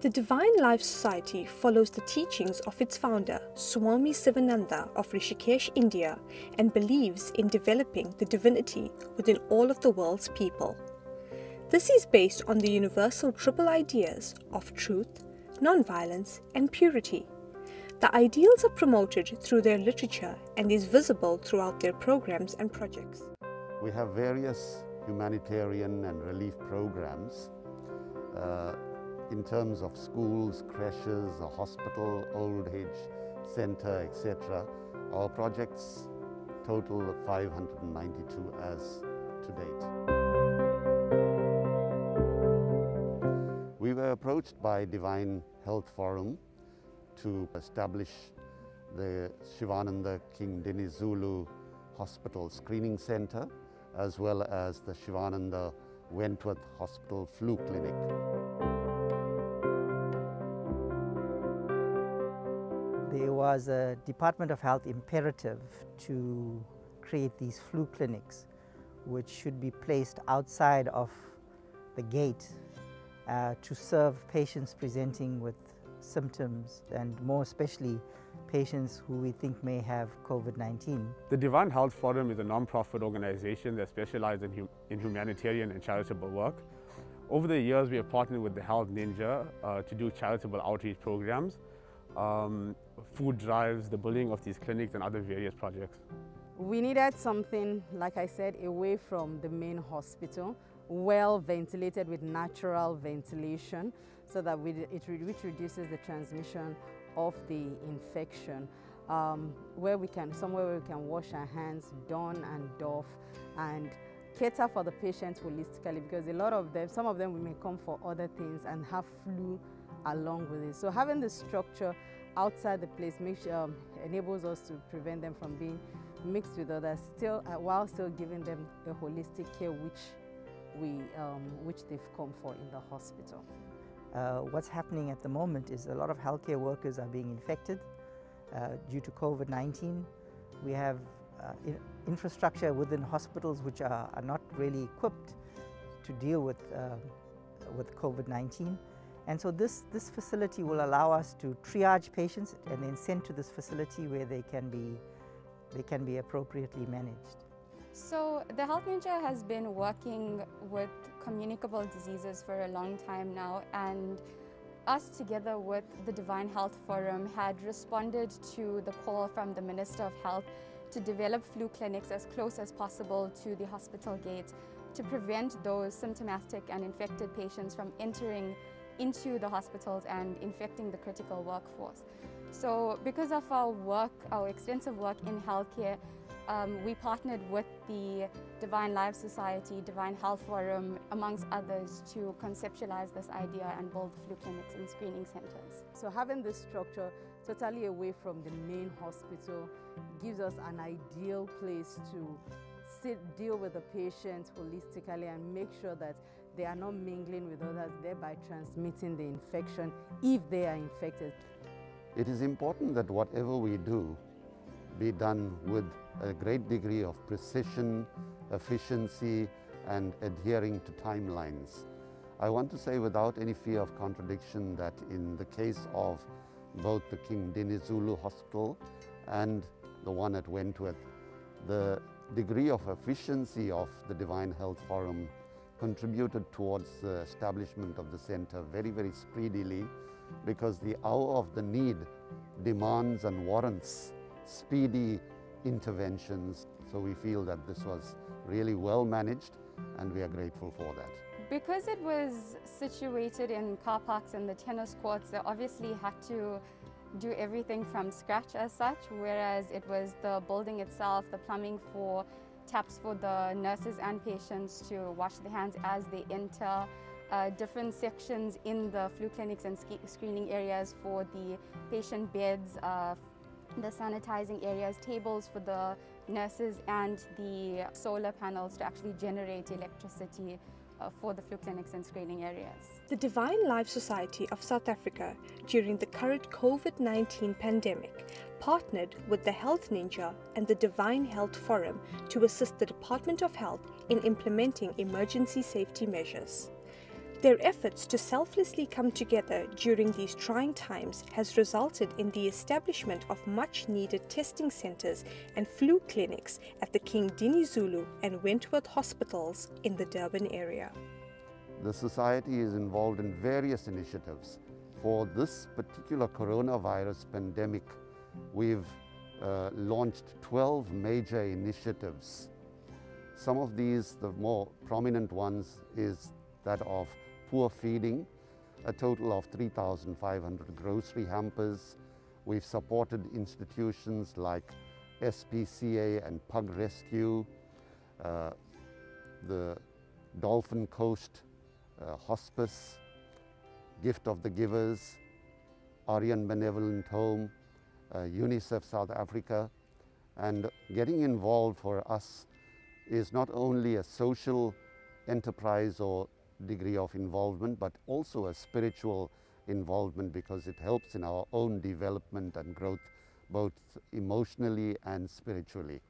The Divine Life Society follows the teachings of its founder, Swami Sivananda of Rishikesh, India, and believes in developing the divinity within all of the world's people. This is based on the universal triple ideas of truth, non-violence, and purity. The ideals are promoted through their literature and is visible throughout their programs and projects. We have various humanitarian and relief programs uh, in terms of schools, creches, a hospital, old age center, etc. Our projects total 592 as to date. We were approached by Divine Health Forum to establish the Shivananda King Dinuzulu Hospital Screening Center as well as the Shivananda Wentworth Hospital Flu Clinic. Was a Department of Health imperative to create these flu clinics, which should be placed outside of the gate uh, to serve patients presenting with symptoms and more especially patients who we think may have COVID-19. The Divine Health Forum is a non-profit organization that specializes in, hum in, humanitarian and charitable work. Over the years, we have partnered with the Health Ninja uh, to do charitable outreach programs um, food drives, the building of these clinics and other various projects. We needed something, like I said, away from the main hospital, well ventilated with natural ventilation so that we, it which reduces the transmission of the infection. Um, where we can, somewhere where we can wash our hands, don and doff, and cater for the patients holistically because a lot of them, some of them we may come for other things and have flu along with it. So having the structure outside the place makes, um, enables us to prevent them from being mixed with others still, uh, while still giving them the holistic care which, we, um, which they've come for in the hospital. Uh, what's happening at the moment is a lot of healthcare workers are being infected uh, due to COVID-19. We have uh, in infrastructure within hospitals which are, are, not really equipped to deal with, uh, with COVID-19. And so this, this facility will allow us to triage patients and then send to this facility where they can be, they can be appropriately managed. So the Health Ninja has been working with communicable diseases for a long time now and us together with the Divine Health Forum had responded to the call from the Minister of Health to develop flu clinics as close as possible to the hospital gate to prevent those symptomatic and infected patients from entering into the hospitals and infecting the critical workforce. So because of our work, our extensive work in healthcare, um, we partnered with the Divine Life Society, Divine Health Forum, amongst others, to conceptualize this idea and build flu clinics and screening centers. So having this structure totally away from the main hospital gives us an ideal place to sit, deal with the patients holistically and make sure that they are not mingling with others, thereby transmitting the infection if they are infected. It is important that whatever we do be done with a great degree of precision, efficiency, and adhering to timelines. I want to say without any fear of contradiction that in the case of both the King Dinuzulu Hospital and the one at Wentworth, the degree of efficiency of the Divine Health Forum contributed towards the establishment of the center very, very speedily because the hour of the need demands and warrants speedy interventions. So we feel that this was really well managed and we are grateful for that. Because it was situated in car parks and the tennis courts, they obviously had to do everything from scratch as such, whereas it was the building itself, the plumbing for taps for the nurses and patients to wash their hands as they enter, uh, different sections in the flu clinics and screening areas for the patient beds, uh, the sanitizing areas, tables for the nurses and the solar panels to actually generate electricity Uh, for the flu clinics and screening areas. The Divine Life Society of South Africa during the current COVID-19 pandemic partnered with the Health Ninja and the Divine Health Forum to assist the Department of Health in implementing emergency safety measures. Their efforts to selflessly come together during these trying times has resulted in the establishment of much needed testing centres and flu clinics at the King Dinuzulu and Wentworth hospitals in the Durban area. The Society is involved in various initiatives. For this particular coronavirus pandemic, we've uh, launched 12 major initiatives. Some of these, the more prominent ones, is that of poor feeding, a total of 3,500 grocery hampers. We've supported institutions like SPCA and Pug Rescue, uh, the Dolphin Coast uh, Hospice, Gift of the Givers, Aryan Benevolent Home, uh, UNICEF South Africa, and getting involved for us is not only a social enterprise or degree of involvement, but also a spiritual involvement because it helps in our own development and growth, both emotionally and spiritually.